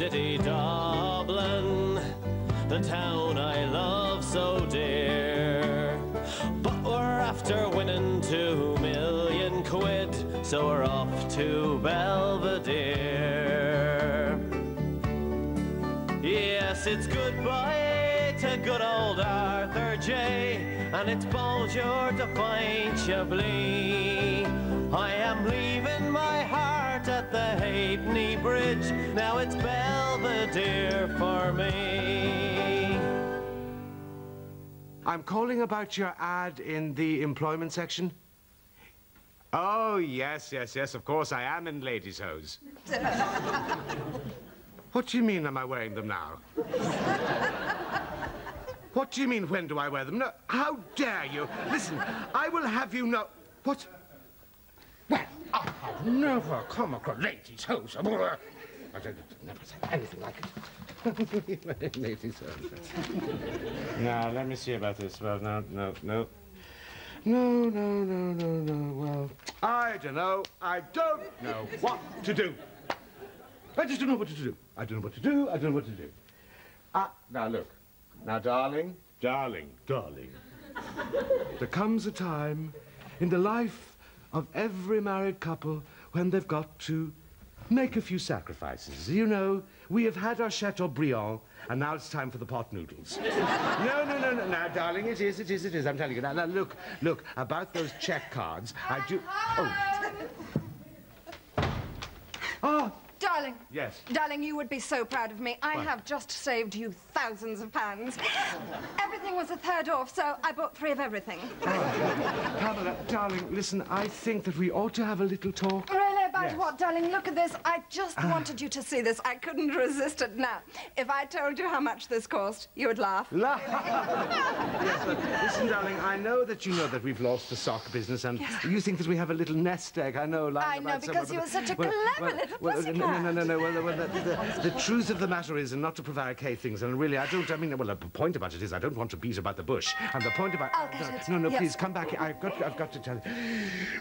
city Dublin, the town I love so dear. But we're after winning two million quid, so we're off to Belvedere. Yes, it's goodbye to good old Arthur J. And it's bonjour to find Chablis. I am leaving my heart at the Halfpenny Bridge. Now it's Belvedere for me. I'm calling about your ad in the employment section. Oh, yes, yes, yes, of course I am in ladies' hose. what do you mean, am I wearing them now? what do you mean, when do I wear them? No, how dare you? Listen, I will have you know... What? Well, I have never come across ladies' hose. I don't never said anything like it. now, let me see about this. Well, no, no, no. No, no, no, no, no. Well, I don't know. I don't know what to do. I just don't know what to do. I don't know what to do. I don't know what to do. Ah, now look. Now, darling, darling, darling. there comes a time in the life of every married couple when they've got to make a few sacrifices. You know, we have had our Chateaubriand, and now it's time for the pot noodles. no, no, no, no, now, darling, it is, it is, it is. I'm telling you. Now, now look, look, about those check cards, I do... Oh. Oh, Darling. Yes. Darling, you would be so proud of me. I What? have just saved you thousands of pounds. Everything was a third off, so I bought three of everything. Oh, Pamela, darling, listen, I think that we ought to have a little talk. Really, Yes. what, darling? Look at this. I just ah. wanted you to see this. I couldn't resist it now. If I told you how much this cost, you would laugh. La- yes, but listen, darling, I know that you know that we've lost the sock business, and you think that we have a little nest egg, I know, lying I know, about because somewhere, you're such a clever little well, pussycat. No, no, no, no, well, well the, the, the truth of the matter is, and not to prevaricate things, and really, I don't, I mean, well, the point about it is, I don't want to beat about the bush, and the point about... I'll get it. No, no, Yes. please, come back, I've got, I've got to tell you.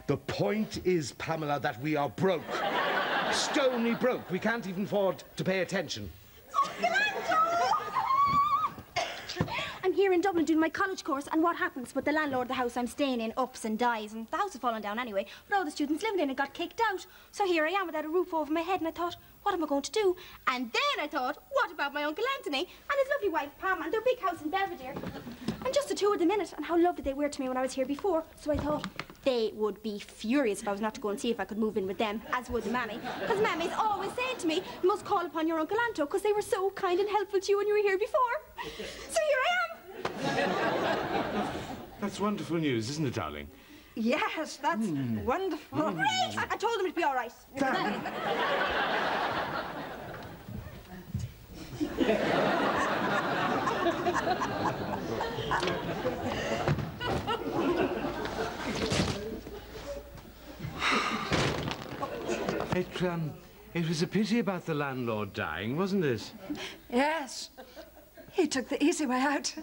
The point is, Pamela, that we are broke. Stony broke. We can't even afford to pay attention. I'm here in Dublin doing my college course, and what happens? But the landlord of the house I'm staying in ups and dies, and the house has fallen down anyway. But all the students living in it got kicked out. So here I am without a roof over my head, and I thought, what am I going to do? And then I thought, what about my uncle Anthony and his lovely wife Pam and their big house in Belvedere? And just the two of them in it, and how lovely they were to me when I was here before. So I thought they would be furious if I was not to go and see if I could move in with them, as would Mammy. Because Mammy's always saying to me, you must call upon your Uncle Anto, because they were so kind and helpful to you when you were here before. So here I am. That's wonderful news, isn't it, darling? Yes, that's hmm. wonderful. Hmm. Great! I, I told them it'd be all right. It, um, it was a pity about the landlord dying, wasn't it? Yes. He took the easy way out.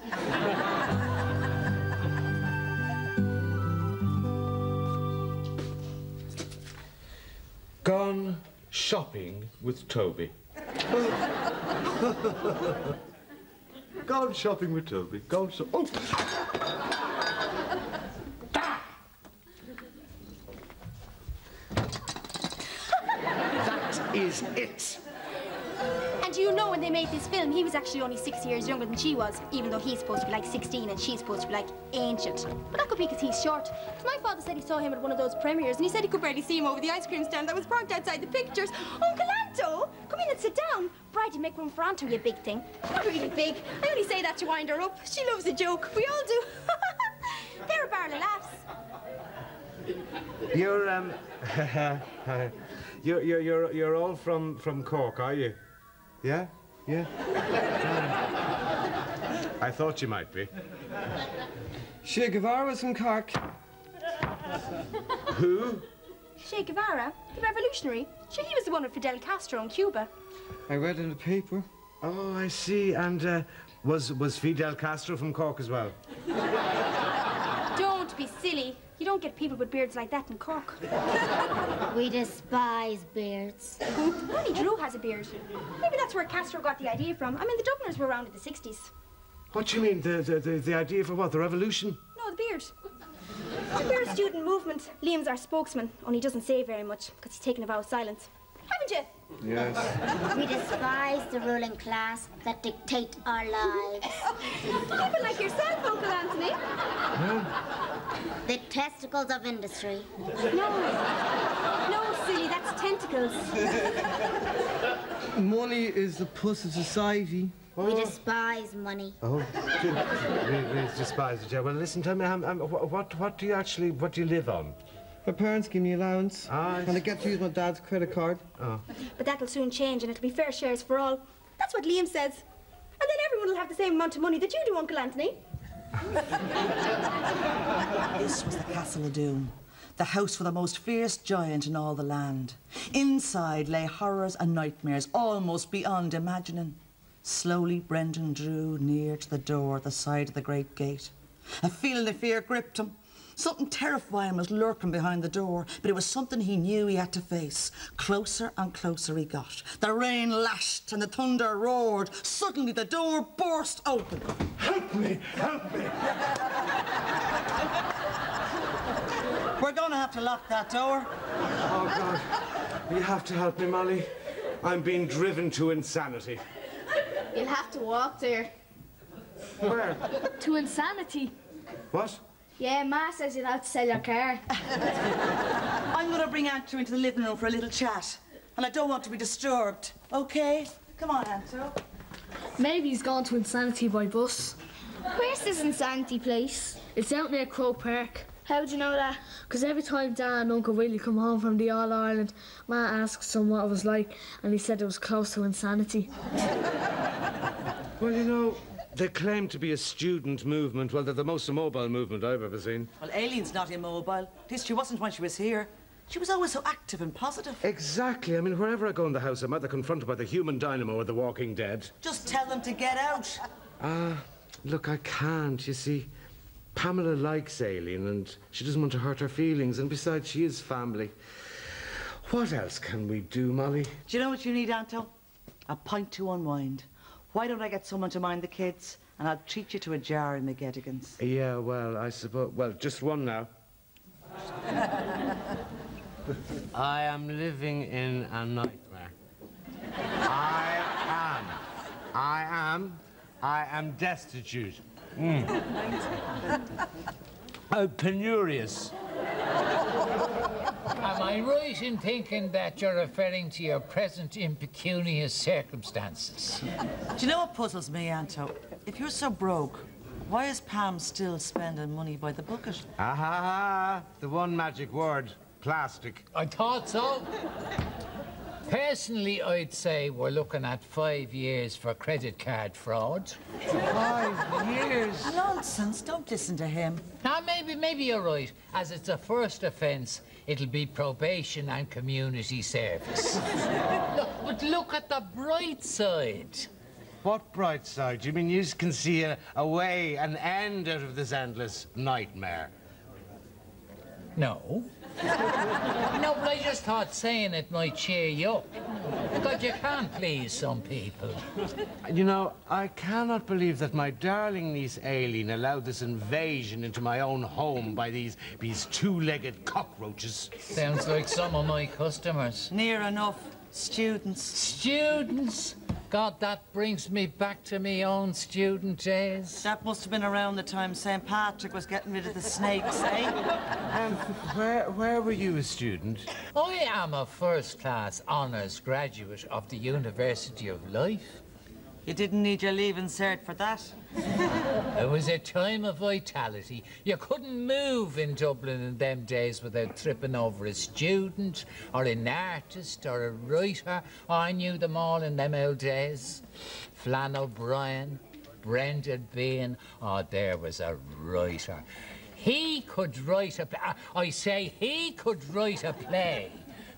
Gone shopping with Toby. Gone shopping with Toby. Gone so. Oh! Is it. And you know when they made this film, he was actually only six years younger than she was, even though he's supposed to be like 16 and she's supposed to be like ancient. But that could be because he's short. 'Cause my father said he saw him at one of those premieres and he said he could barely see him over the ice cream stand that was parked outside the pictures. Uncle Anto, come in and sit down. Bridie, make room for Anto, you big thing. Not really big. I only say that to wind her up. She loves a joke. We all do. They're a barrel of laughs. You're um, you're you're you're you're all from from Cork, are you? Yeah, yeah. I thought you might be. Che Guevara was from Cork. Who? Che Guevara, the revolutionary. Sure, he was the one with Fidel Castro in Cuba. I read in the paper. Oh, I see. And uh, was was Fidel Castro from Cork as well? Don't be silly. You You don't get people with beards like that in Cork. We despise beards. Only Drew has a beard. Maybe that's where Castro got the idea from. I mean, the Dubliners were around in the 60s. What do you mean, the, the, the, the idea for what, the revolution? No, the beard. The beard student movement. Liam's our spokesman, only he doesn't say very much because he's taken a vow of silence. Haven't you? Yes. We despise the ruling class that dictate our lives. People like yourself, Uncle Anthony. The testicles of industry. No. No, silly, that's tentacles. Money is the puss of society. We despise money. Oh, we, we despise it, yeah. Well, listen, tell me, um, um, wh- what, what do you actually, what do you live on? My parents give me allowance, Ah, and I get to use my dad's credit card. But that'll soon change and it'll be fair shares for all. That's what Liam says. And then everyone will have the same amount of money that you do, Uncle Anthony. This was the Castle of Doom, the house for the most fierce giant in all the land. Inside lay horrors and nightmares almost beyond imagining. Slowly, Brendan drew near to the door at the side of the great gate. A feeling of fear gripped him. Something terrifying was lurking behind the door, but it was something he knew he had to face. Closer and closer he got. The rain lashed and the thunder roared. Suddenly, the door burst open. Help me, help me. We're going to have to lock that door. Oh, God. You have to help me, Molly. I'm being driven to insanity. You'll have to walk there. Where? To insanity. What? Yeah, Ma says you'll have to sell your car. I'm going to bring Anto into the living room for a little chat. And I don't want to be disturbed, okay? Come on, Anto. Maybe he's gone to insanity by bus. Where's this insanity place? It's out near Croke Park. How'd you know that? Because every time Dan and Uncle Willie come home from the All Ireland, Ma asks him what it was like, and he said it was close to insanity. Well, you know, they claim to be a student movement. Well, they're the most immobile movement I've ever seen. Well, Aileen's not immobile. At least she wasn't when she was here. She was always so active and positive. Exactly. I mean, wherever I go in the house, I'm either confronted by the human dynamo or the walking dead. Just tell them to get out. Ah, look, I can't, you see. Pamela likes Aileen and she doesn't want to hurt her feelings, and besides, she is family. What else can we do, Molly? Do you know what you need, Anto? A pint to unwind. Why don't I get someone to mind the kids? And I'll treat you to a jar in McGettigan's. Yeah, well, I suppose. Well, just one now. I am living in a nightmare. I am. I am. I am destitute. Mm. oh, penurious. Am I right in thinking that you're referring to your present impecunious circumstances? Do you know what puzzles me, Anto? If you're so broke, why is Pam still spending money by the bucket? Ah, ha ha! the one magic word plastic. I thought so. Personally, I'd say we're looking at five years for credit card fraud. Five years. Nonsense, don't listen to him. Now, maybe, maybe you're right. As it's a first offence, it'll be probation and community service. look, but look at the bright side. What bright side? You mean you can see a, a way, an end out of this endless nightmare? No. No, but I just thought saying it might cheer you up. Because you can't please some people. You know, I cannot believe that my darling niece Aileen allowed this invasion into my own home by these, these two-legged cockroaches. Sounds like some of my customers. Near enough. Students. Students? God, that brings me back to me own student days. That must have been around the time St. Patrick was getting rid of the snakes, eh? Um, where, where were you a student? I am a first class honours graduate of the University of Life. You didn't need your leaving cert for that. It was a time of vitality. You couldn't move in Dublin in them days without tripping over a student or an artist or a writer. Oh, I knew them all in them old days. Flann O'Brien, Brendan Behan. Oh, there was a writer. He could write a play. I say he could write a play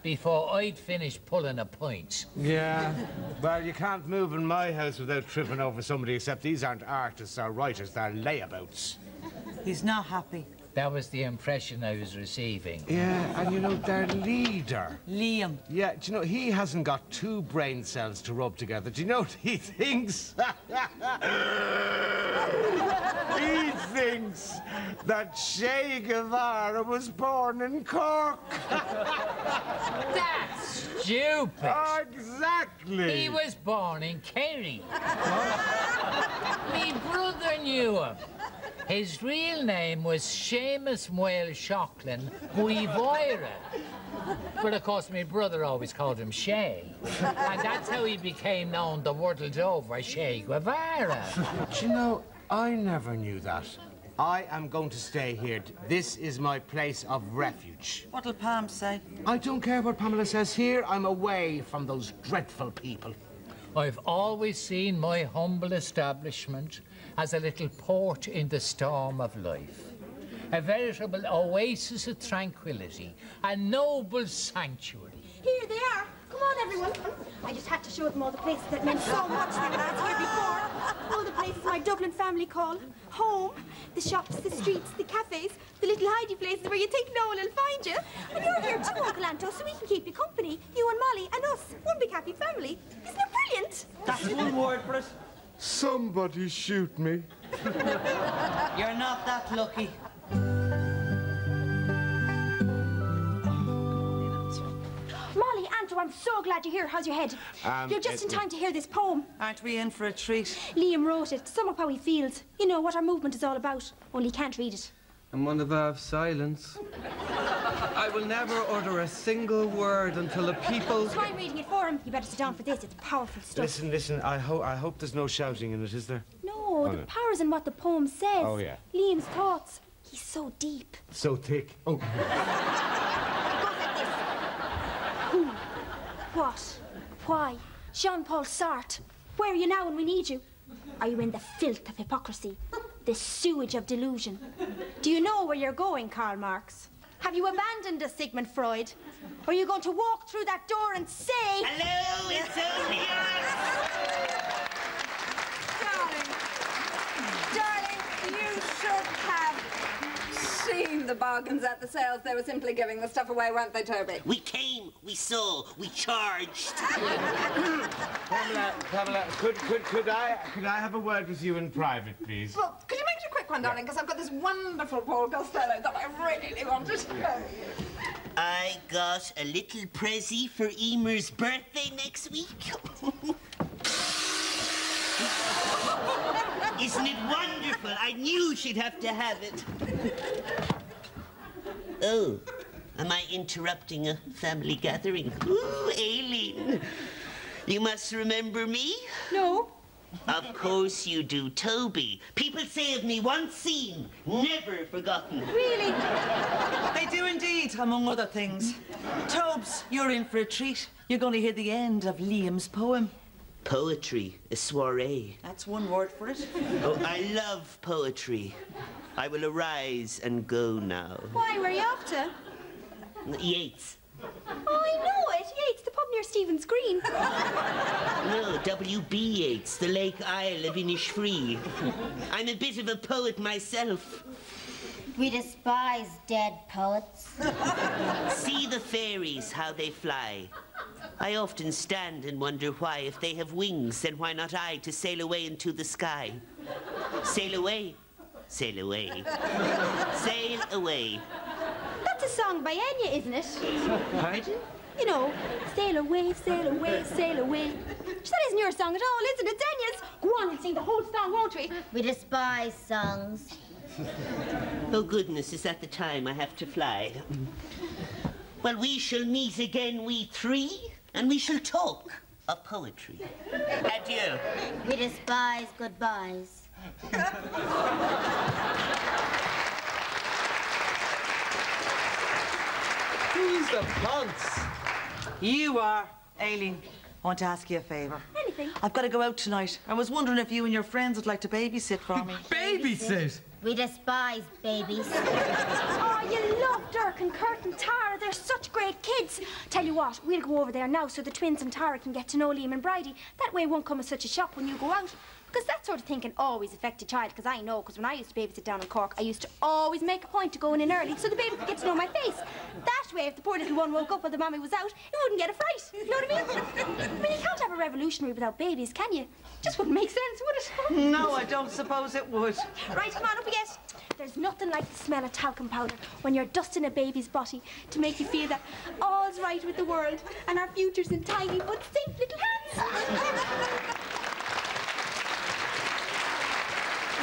before I'd finish pulling a point. Yeah. Well, you can't move in my house without tripping over somebody, except these aren't artists or writers, they're layabouts. He's not happy. That was the impression I was receiving. Yeah, and you know, their leader. Liam. Yeah, do you know, he hasn't got two brain cells to rub together. Do you know what he thinks? he thinks that Che Guevara was born in Cork. That's stupid. exactly. He was born in Kerry. Me brother knew him. His real name was Seamus Moyle Shockland Muivoira. But of course, my brother always called him Shay. And that's how he became known the world over as Che Guevara. Do you know, I never knew that. I am going to stay here. This is my place of refuge. What'll Pam say? I don't care what Pamela says here. I'm away from those dreadful people. I've always seen my humble establishment as a little port in the storm of life. A veritable oasis of tranquility, a noble sanctuary. Here they are. Come on, everyone. I just had to show them all the places that meant so much to me when I was here before. All the places my Dublin family call home. The shops, the streets, the cafes, the little hidey places where you think no one will find you. And you're here too, Uncle Anto, so we can keep you company. You and Molly and us. One big happy family. Isn't it brilliant? That's one word for it. Somebody shoot me. You're not that lucky. Molly, Anto, I'm so glad you're here. How's your head? Um, you're just in time to hear this poem. Aren't we in for a treat? Liam wrote it to sum up how he feels. You know, what our movement is all about. Only he can't read it. I'm one of our silence. I will never utter a single word until the people. So I'm reading it for him. You better sit down for this. It's powerful stuff. Listen, listen, I, ho- I hope there's no shouting in it, is there? No, the oh, no. power's in what the poem says. Oh, yeah. Liam's thoughts. He's so deep. So thick. Oh, It goes like this. Who? What? Why? Jean-Paul Sartre. Where are you now when we need you? Are you in the filth of hypocrisy? The sewage of delusion? Do you know where you're going, Karl Marx? Have you abandoned us, Sigmund Freud? Are you going to walk through that door and say... Hello, it's us. Darling, darling, you should have seen the bargains at the sales. They were simply giving the stuff away, weren't they, Toby? We came, we saw, we charged. Pamela, Pamela, could, could, could, I, could I have a word with you in private, please? Well, could you make it a quick one, darling? Because I've got this wonderful Paul Costelloe that I really wanted. To show you. I got a little prezi for Emer's birthday next week. Isn't it wonderful? I knew she'd have to have it. Oh, am I interrupting a family gathering? Ooh, Aileen. You must remember me? No. Of course you do, Toby. People say of me once seen, never forgotten. Really? They do indeed, among other things. Tobes, you're in for a treat. You're going to hear the end of Liam's poem. Poetry, a soiree. That's one word for it. Oh, I love poetry. I will arise and go now. Why, where are you off to? Yeats. Oh, I know it. Yates, the pub near Stephen's Green. No, W.B. Yeats, the Lake Isle of Innisfree. I'm a bit of a poet myself. We despise dead poets. See the fairies, how they fly. I often stand and wonder why, if they have wings, then why not I to sail away into the sky? Sail away, sail away, sail away. That's a song by Enya, isn't it? Pardon? You know, sail away, sail away, sail away. That isn't your song at all, is it? It's Enya's. Go on and sing the whole song, won't we? We despise songs. Oh, goodness, is that the time I have to fly? Well, we shall meet again, we three, and we shall talk of poetry. Adieu. We despise goodbyes. Who's the ponce? You are. Aileen, I want to ask you a favour. Anything. I've got to go out tonight. I was wondering if you and your friends would like to babysit for me. Babysit? We despise babies. Oh, you and Kurt and Tara. They're such great kids. Tell you what, we'll go over there now so the twins and Tara can get to know Liam and Bridie. That way it won't come as such a shock when you go out. Because that sort of thing can always affect a child, because I know, because when I used to babysit down in Cork, I used to always make a point to go in early so the baby could get to know my face. That way, if the poor little one woke up while the mammy was out, it wouldn't get a fright. You know what I mean? I mean, you can't have a revolutionary without babies, can you? Just wouldn't make sense, would it? No, I don't suppose it would. Right, come on, up we get. There's nothing like the smell of talcum powder when you're dusting a baby's body to make you feel that all's right with the world and our future's in tiny but safe little hands.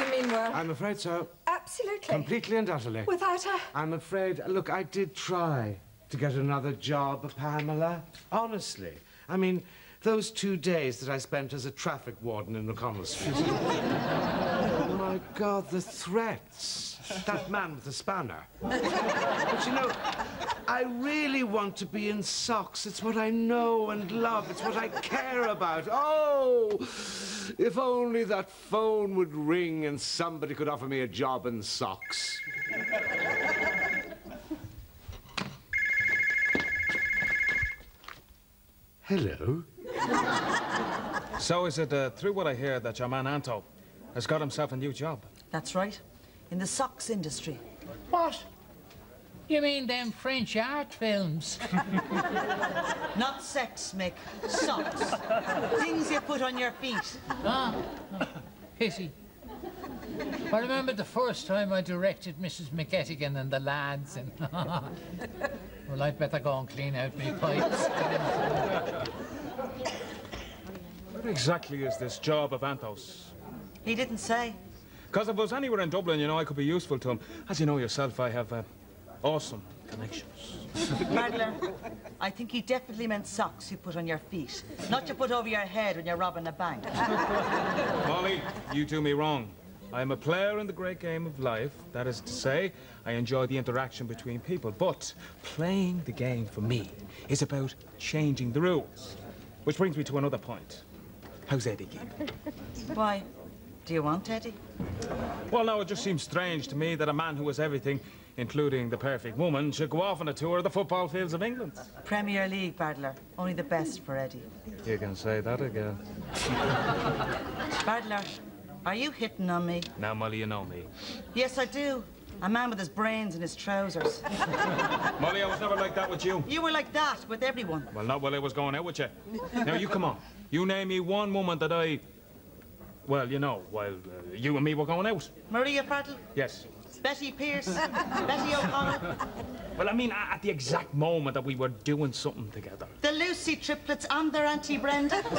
You mean well? I'm afraid so. Absolutely. Completely and utterly. Without her. I'm afraid. Look, I did try to get another job, Pamela. Honestly. I mean, those two days that I spent as a traffic warden in O'Connell Street. oh, my God, the threats. That man with the spanner. but you know, I really want to be in socks. It's what I know and love. It's what I care about. Oh, if only that phone would ring and somebody could offer me a job in socks. Hello? So is it uh, through what I hear that your man Anto has got himself a new job? That's right. In the socks industry. What? You mean them French art films? Not sex, Mick. Socks. Things you put on your feet. ah, oh, pity. I remember the first time I directed Mrs. McGettigan and the lads, and well, I'd better go and clean out my pipes. What exactly is this job of Anto's? He didn't say. Because if I was anywhere in Dublin, you know, I could be useful to him. As you know yourself, I have uh, awesome connections. Badler, I think he definitely meant socks you put on your feet, not you put over your head when you're robbing a bank. Molly, you do me wrong. I am a player in the great game of life. That is to say, I enjoy the interaction between people. But playing the game for me is about changing the rules. Which brings me to another point. How's Eddie keeping? Why? Do you want Eddie? Well, no, it just seems strange to me that a man who has everything, including the perfect woman, should go off on a tour of the football fields of England. Premier League, Badler. Only the best for Eddie. You can say that again. Badler, are you hitting on me? Now, Molly, you know me. Yes, I do. A man with his brains in his trousers. Molly, I was never like that with you. You were like that with everyone. Well, not while I was going out with you. now, you come on. You name me one woman that I... Well, you know, while uh, you and me were going out. Maria Prattle? Yes. Betty Pierce? Betty O'Connor? Well, I mean, at the exact moment that we were doing something together. The Lucy triplets and their Auntie Brenda?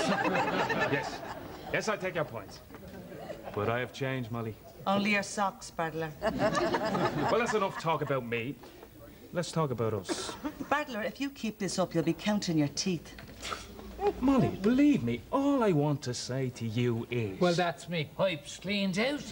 yes. Yes, I take your point. But I have changed, Molly. Only your socks, Badler. well, that's enough talk about me. Let's talk about us. Badler, if you keep this up, you'll be counting your teeth. Molly, believe me, all I want to say to you is... Well, that's me pipes cleaned out.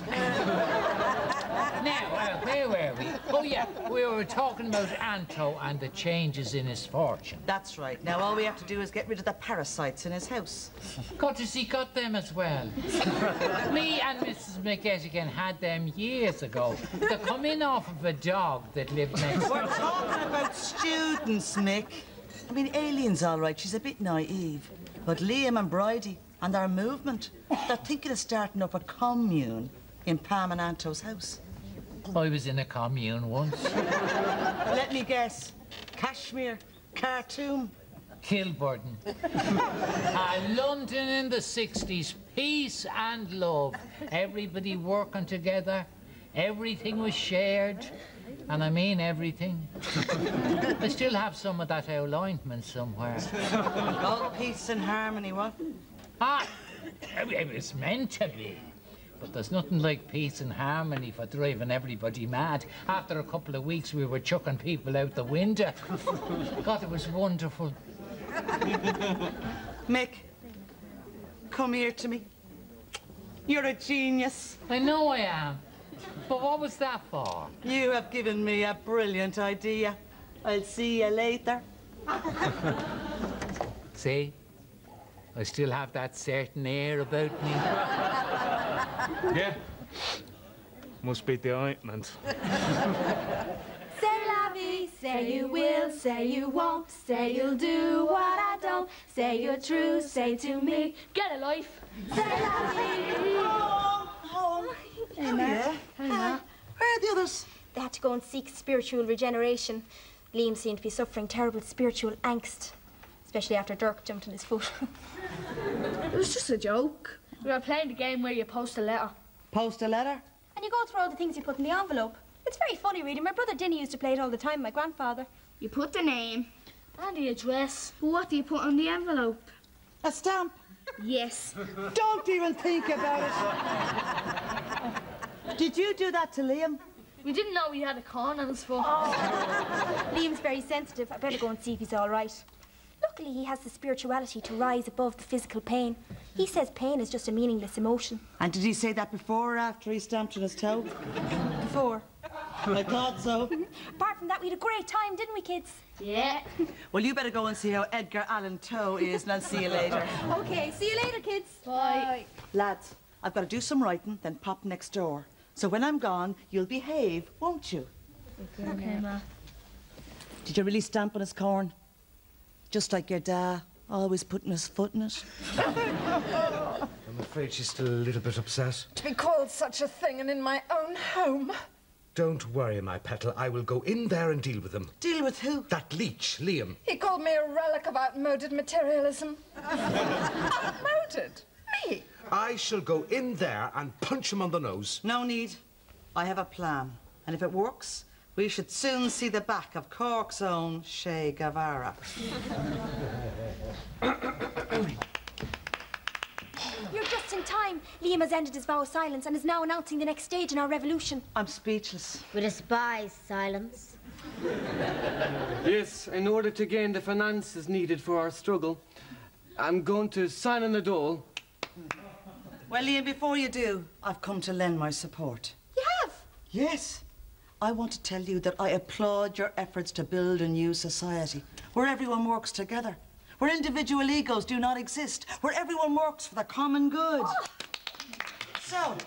now, uh, where were we? Oh, yeah, we were talking about Anto and the changes in his fortune. That's right. Now, all we have to do is get rid of the parasites in his house. Got to see got them as well. me and Mrs. McGettigan had them years ago. They come in off of a dog that lived next door. We're talking about students, Mick. I mean, Aileen's all right. She's a bit naive. But Liam and Bridie and their movement, they're thinking of starting up a commune in Pam and Anto's house. I was in a commune once. Let me guess. Kashmir, Khartoum. Kilburton. uh, London in the 60s. Peace and love. Everybody working together. Everything was shared. And I mean everything. I still have some of that old ointment somewhere. All peace and harmony, what? Ah, it was meant to be. But there's nothing like peace and harmony for driving everybody mad. After a couple of weeks, we were chucking people out the window. God, it was wonderful. Mick, come here to me. You're a genius. I know I am. But what was that for? You have given me a brilliant idea. I'll see you later. See? I still have that certain air about me. yeah. Must be the ointment. say la vie, Say you will, say you won't, say you'll do what I don't. Say you're true, say to me, Get a life. say love me. Oh, yeah. Hey, Ma. Where are the others? They had to go and seek spiritual regeneration. Liam seemed to be suffering terrible spiritual angst, especially after Dirk jumped on his foot. It was just a joke. We were playing the game where you post a letter. Post a letter? and you go through all the things you put in the envelope. It's very funny reading. My brother Dinny used to play it all the time, my grandfather. You put the name and the address. But what do you put on the envelope? A stamp. Yes. Don't even think about it. Did you do that to Liam? We didn't know we had a corn on his foot. Oh. Liam's very sensitive. I better go and see if he's all right. Luckily, he has the spirituality to rise above the physical pain. He says pain is just a meaningless emotion. And did he say that before or after he stamped on his toe? Before. I thought so. Apart from that, we had a great time, didn't we, kids? Yeah. Well, you better go and see how Edgar Allan Poe is, and I'll see you later. Okay, see you later, kids. Bye. Lads, I've got to do some writing, then pop next door. So when I'm gone, you'll behave, won't you? Okay, Ma. Did you really stamp on his corn? Just like your dad, always putting his foot in it. I'm afraid she's still a little bit upset. To be called such a thing and in my own home. Don't worry, my petal. I will go in there and deal with them. Deal with who? That leech, Liam. He called me a relic of outmoded materialism. outmoded? Me? I shall go in there and punch him on the nose. No need. I have a plan. And if it works, we should soon see the back of Cork's own Che Guevara. You're just in time. Liam has ended his vow of silence and is now announcing the next stage in our revolution. I'm speechless. We despise silence. Yes, in order to gain the finances needed for our struggle, I'm going to sign on the dole. Well, Liam, before you do, I've come to lend my support. You have? Yes. I want to tell you that I applaud your efforts to build a new society where everyone works together, where individual egos do not exist, where everyone works for the common good. Oh. So,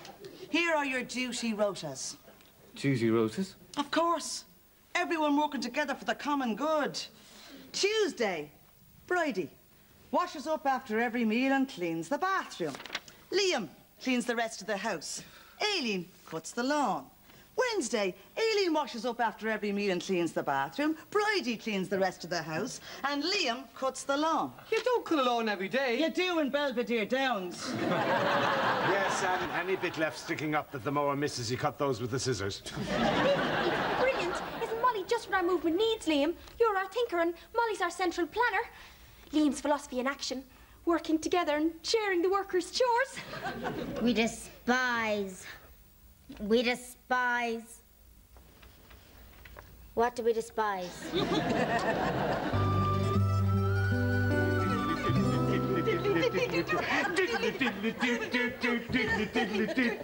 here are your duty rotas. Duty rotas? Of course. Everyone working together for the common good. Tuesday, Bridie washes up after every meal and cleans the bathroom. Liam cleans the rest of the house. Aileen cuts the lawn. Wednesday, Aileen washes up after every meal and cleans the bathroom. Bridie cleans the rest of the house. And Liam cuts the lawn. You don't cut a lawn every day. You do in Belvedere Downs. Yes, and any bit left sticking up that the mower misses, you cut those with the scissors. Brilliant. Isn't Molly just what our movement needs, Liam? You're our thinker and Molly's our central planner. Liam's philosophy in action. Working together and sharing the workers' chores. We despise. We despise. What do we despise?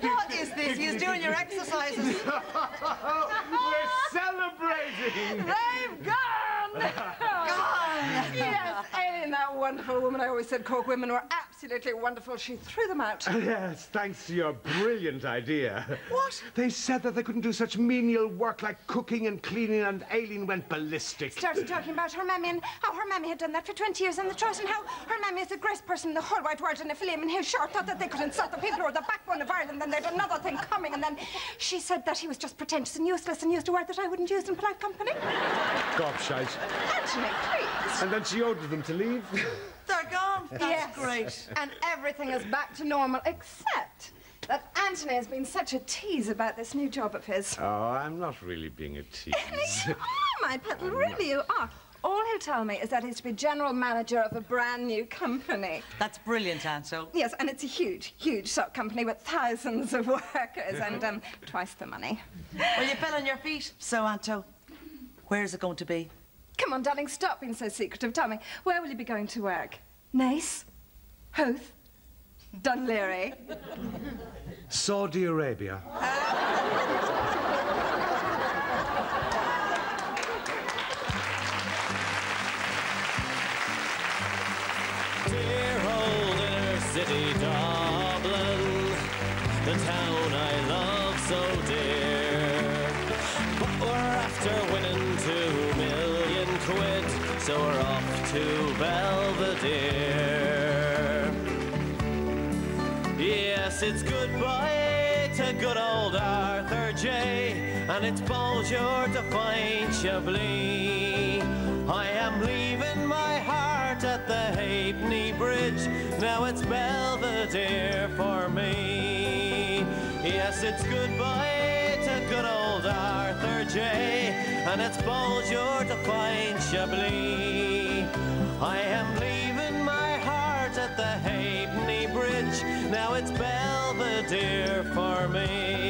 What is this? He's doing your exercises. We're celebrating! They've gone! Yes, Aileen, that wonderful woman. I always said Cork women were absolutely wonderful. She threw them out. Yes, thanks to your brilliant idea. What? They said that they couldn't do such menial work like cooking and cleaning, and Aileen went ballistic. Started talking about her mammy and how her mammy had done that for 20 years on the trot and how her mammy is the greatest person in the whole wide world and if Liam and Hill Short thought that they could insult the people who are the backbone of Ireland, then there'd another thing coming. And then she said that he was just pretentious and useless and used a word that I wouldn't use in polite company. Gobshite. Anthony, please. And then she ordered them to leave. They're gone. That's yes. great. And everything is back to normal, except that Anthony has been such a tease about this new job of his. Oh, I'm not really being a tease. you are, my petal, really you are. All he'll tell me is that he's to be general manager of a brand new company. That's brilliant, Anto. Yes, and it's a huge, huge stock company with thousands of workers and um, twice the money. Well, you fell on your feet. So, Anto, where's it going to be? Come on, darling, stop being so secretive. Tell me, where will you be going to work? Naas? Howth? Dunleary? Saudi Arabia. Dear old inner city So we're off to Belvedere. Yes, it's goodbye to good old Arthur J. And it's bonjour to fine Chablis. I am leaving my heart at the Halfpenny Bridge. Now it's Belvedere for me. Yes, it's goodbye to good old Arthur J. And it's bonjour to fine Chablis. I am leaving my heart at the Halfpenny Bridge. Now it's Belvedere for me.